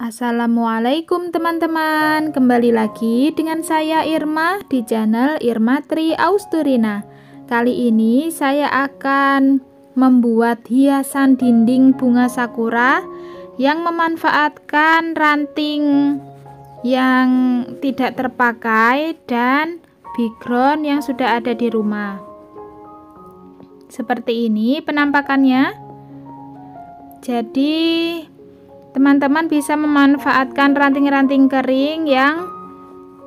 Assalamualaikum teman-teman. Kembali lagi dengan saya Irma di channel Irma Tri Austurina. Kali ini saya akan membuat hiasan dinding bunga sakura Yang memanfaatkan ranting yang tidak terpakai dan background yang sudah ada di rumah. Seperti ini penampakannya. Jadi Teman-teman bisa memanfaatkan ranting-ranting kering yang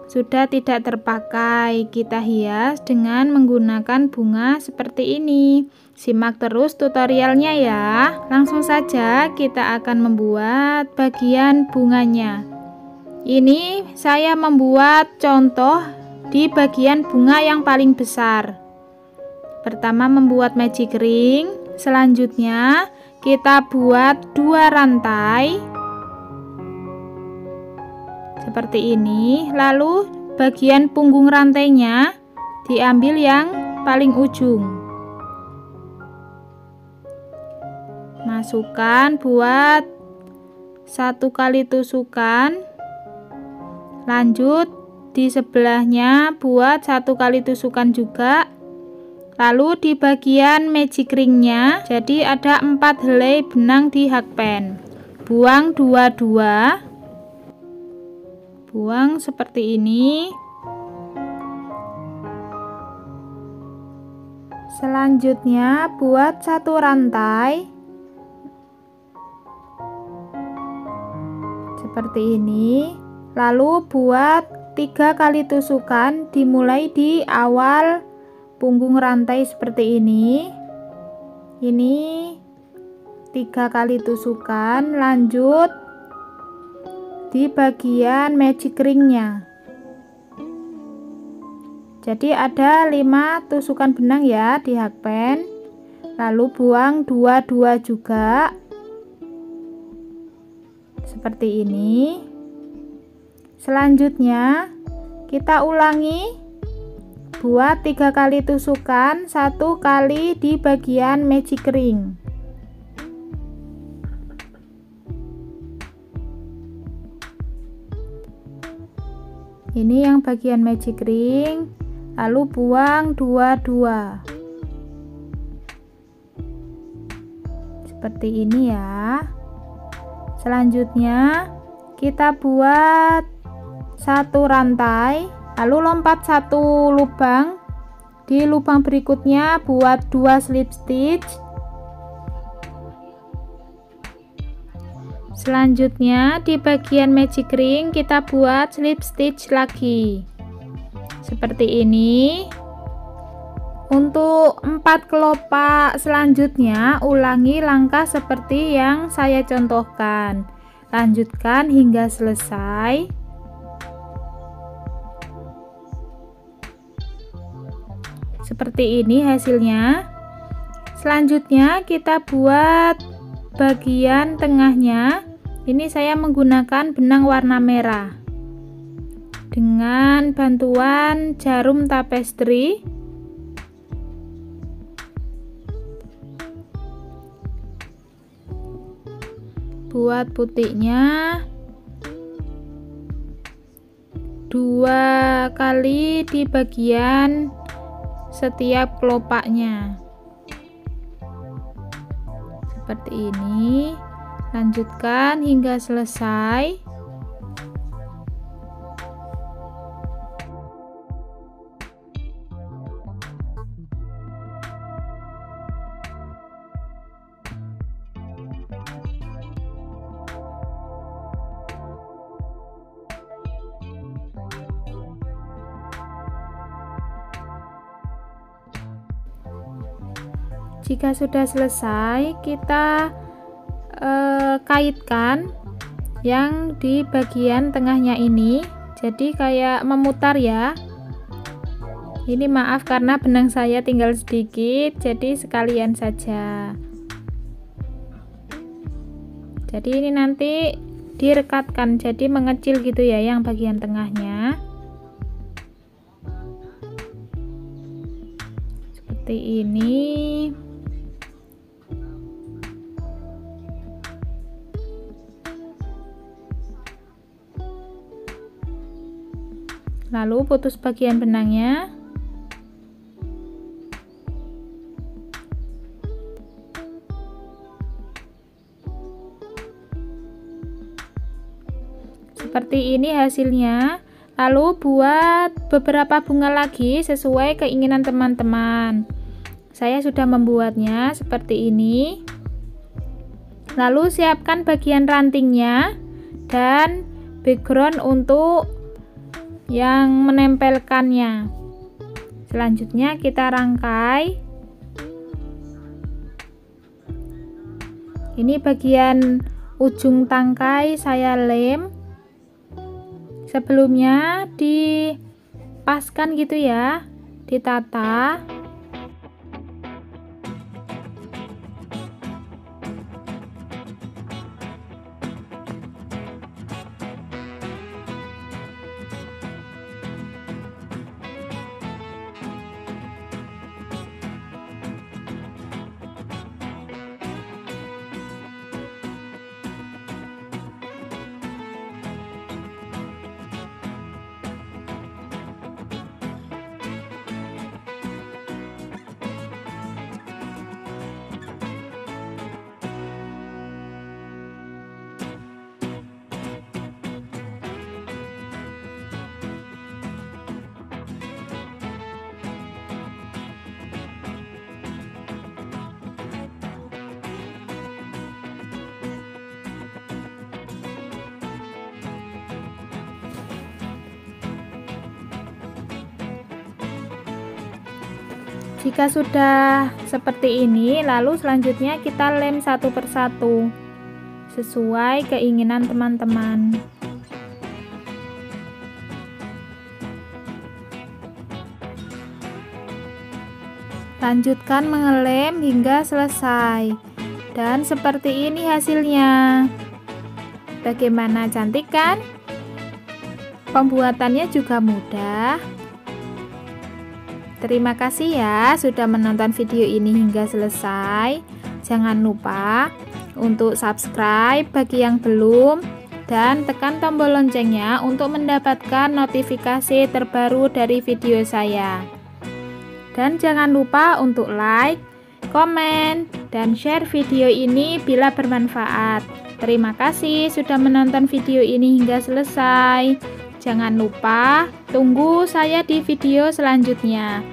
sudah tidak terpakai. Kita hias dengan menggunakan bunga seperti ini. Simak terus tutorialnya ya. Langsung saja kita akan membuat bagian bunganya. Ini saya membuat contoh di bagian bunga yang paling besar. Pertama membuat magic ring, selanjutnya kita buat dua rantai seperti ini lalu bagian punggung rantainya diambil yang paling ujung masukkan buat satu kali tusukan lanjut di sebelahnya buat satu kali tusukan juga Lalu di bagian magic ringnya, jadi ada empat helai benang di hakpen. Buang dua-dua. Buang seperti ini. Selanjutnya buat satu rantai. Seperti ini. Lalu buat tiga kali tusukan dimulai di awal punggung rantai seperti ini ini tiga kali tusukan lanjut di bagian magic ringnya. Jadi ada lima tusukan benang ya di hakpen lalu buang dua-dua juga. Seperti ini. Selanjutnya kita ulangi. Buat tiga kali tusukan satu kali di bagian magic ring ini yang bagian magic ring. Lalu buang dua-dua. Seperti ini ya. Selanjutnya kita buat satu rantai lalu lompat satu lubang. Di lubang berikutnya buat dua slip stitch selanjutnya di bagian magic ring kita buat slip stitch lagi. Seperti ini. Untuk empat kelopak selanjutnya ulangi langkah seperti yang saya contohkan. Lanjutkan hingga selesai. Seperti ini hasilnya. Selanjutnya kita buat bagian tengahnya ini saya menggunakan benang warna merah. Dengan bantuan jarum tapestry buat putihnya dua kali di bagian setiap kelopaknya seperti ini. Lanjutkan hingga selesai jika sudah selesai kita eh, kaitkan yang di bagian tengahnya ini. Jadi kayak memutar ya. Ini maaf karena benang saya tinggal sedikit jadi sekalian saja. Jadi ini nanti direkatkan jadi mengecil gitu ya yang bagian tengahnya. Seperti ini lalu putus bagian benangnya. Seperti ini hasilnya. Lalu buat beberapa bunga lagi sesuai keinginan teman-teman. Saya sudah membuatnya seperti ini. Lalu siapkan bagian rantingnya dan background untuk yang menempelkannya. Selanjutnya kita rangkai. Ini bagian ujung tangkai saya lem. Sebelumnya dipaskan gitu ya ditata Jika sudah seperti ini, lalu selanjutnya kita lem satu persatu sesuai keinginan teman-teman. Lanjutkan mengelem hingga selesai. Dan seperti ini hasilnya. Bagaimana cantik kan? Pembuatannya juga mudah. Terima kasih ya sudah menonton video ini hingga selesai. Jangan lupa untuk subscribe bagi yang belum dan tekan tombol loncengnya untuk mendapatkan notifikasi terbaru dari video saya. Dan jangan lupa untuk like, komen, dan share video ini bila bermanfaat. Terima kasih sudah menonton video ini hingga selesai. Jangan lupa tunggu saya di video selanjutnya.